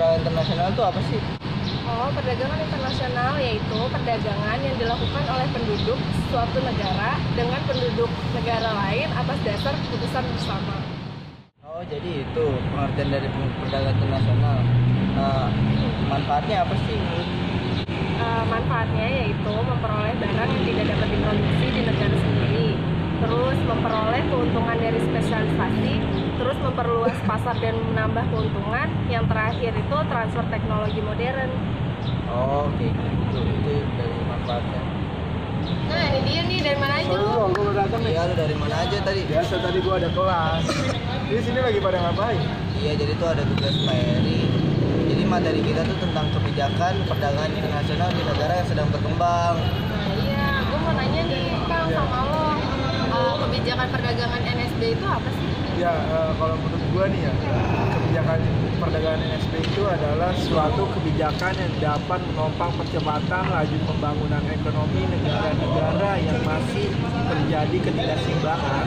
perdagangan internasional itu apa sih? Oh, perdagangan internasional yaitu perdagangan yang dilakukan oleh penduduk suatu negara dengan penduduk negara lain atas dasar keputusan bersama. Oh, jadi itu pengertian dari perdagangan internasional. Nah, manfaatnya apa sih? Eh, manfaatnya yaitu memperoleh barang yang tidak dapat diproduksi di negara sendiri, terus memperoleh keuntungan dari spesialisasi, terus memperluas pasar dan menambah keuntungan. Yang terakhir itu transfer teknologi modern. Oh, oke gitu. Itu dari manfaatnya. Nah, ini dia nih dari mana aja lu? bro, gue baru datang nih. Iya, lu dari mana aja tadi? Biasa tadi gue ada kelas. Di sini lagi pada ngapain? Iya, jadi itu ada tugas Eri. Jadi materi kita tuh tentang kebijakan perdagangan internasional di negara yang sedang berkembang. Nah, iya, gue mau nanya nih, Kang, sama lo. Eh, kebijakan perdagangan NSB itu apa sih? Ya, eh, kalau menurut gue nih ya, kebijakan perdagangan NSB itu adalah suatu kebijakan yang dapat menopang percepatan laju pembangunan ekonomi negara-negara yang masih terjadi ketidakseimbangan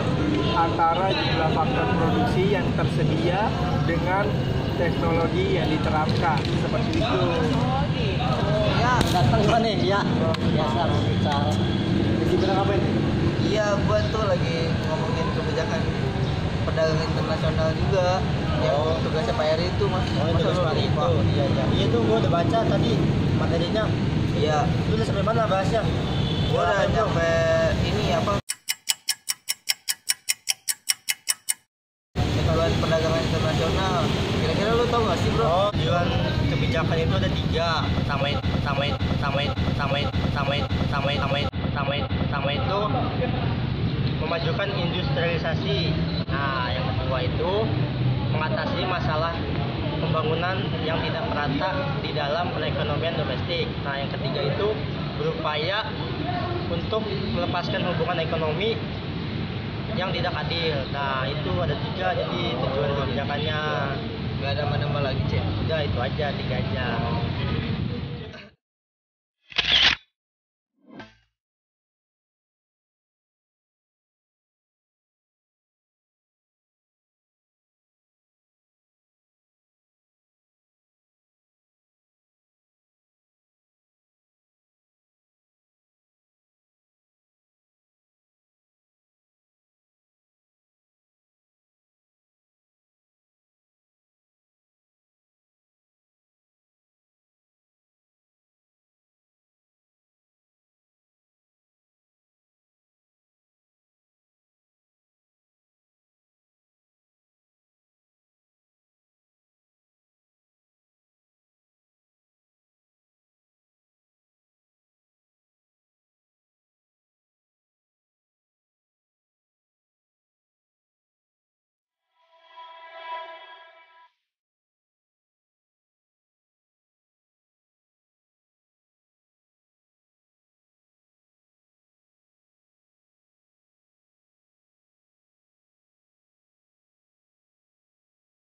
antara jumlah faktor produksi yang tersedia dengan teknologi yang diterapkan seperti itu. Oh, gitu. Ya, datang gua nih, ya. Biasa bisa. Di bilang apa ini? Iya, gua tuh lagi ngomongin kebijakan perdagangan internasional juga. Yang tugasnya Pak Eri itu mas. Oh, itu Masa lu itu. lupa? Iya, iya. Iya tuh gua udah baca tadi materinya. Iya, Lu udah sampai mana bahasnya? gua udah itu? nyampe ini apa? Tujuan perdagangan internasional. Kira-kira lu tau gak sih bro? Oh, tujuan kebijakan itu ada tiga. Pertama, itu- pertama, itu- pertama, itu- pertama, itu- pertama, itu- pertama, itu- pertama, itu- pertama, itu- pertama itu memajukan industrialisasi. Nah, yang kedua itu mengatasi masalah pembangunan yang tidak merata di dalam perekonomian domestik. Nah, yang ketiga itu berupaya untuk melepaskan hubungan ekonomi yang tidak adil. Nah, itu ada tiga jadi tujuan kebijakannya. Gak ada mana-mana lagi cek. Udah itu aja tiga aja.